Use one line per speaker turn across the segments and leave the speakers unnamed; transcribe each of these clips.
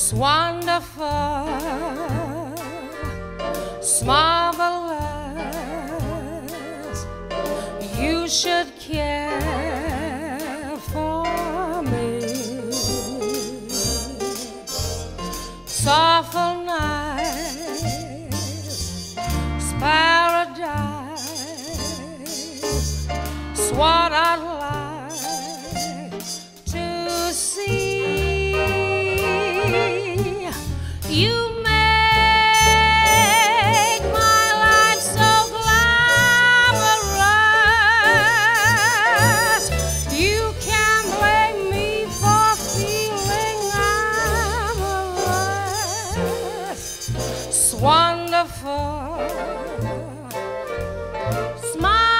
It's wonderful, it's marvelous. You should care for me. Soft nights, wonderful. It's marvelous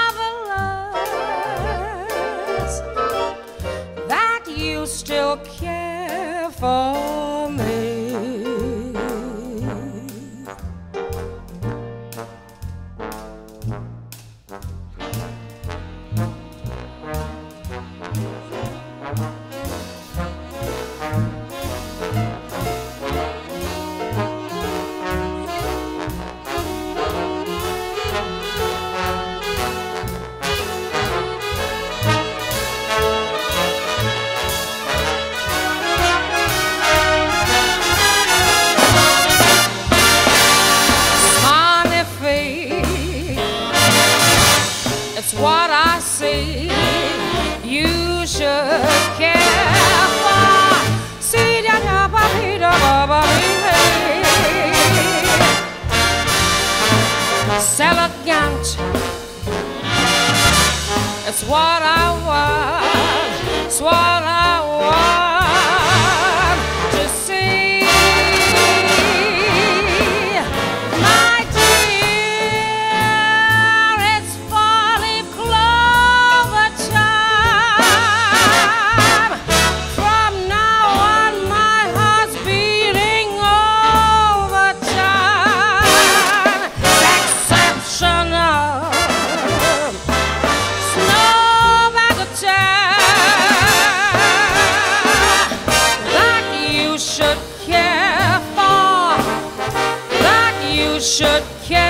that you still care for me. Elegant, it's what I want. It's what should care.